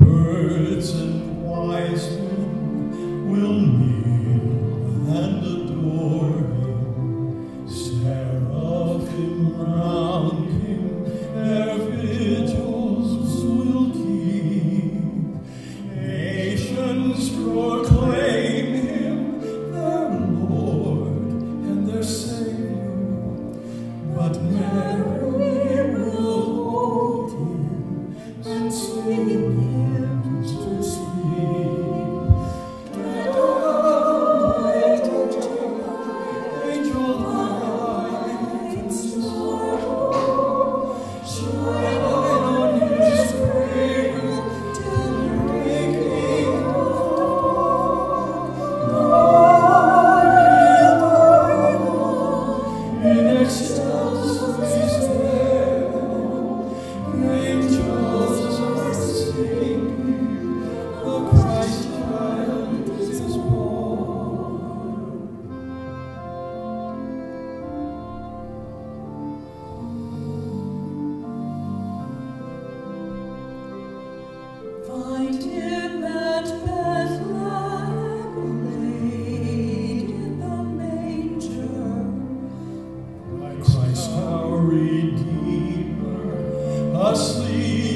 birds asleep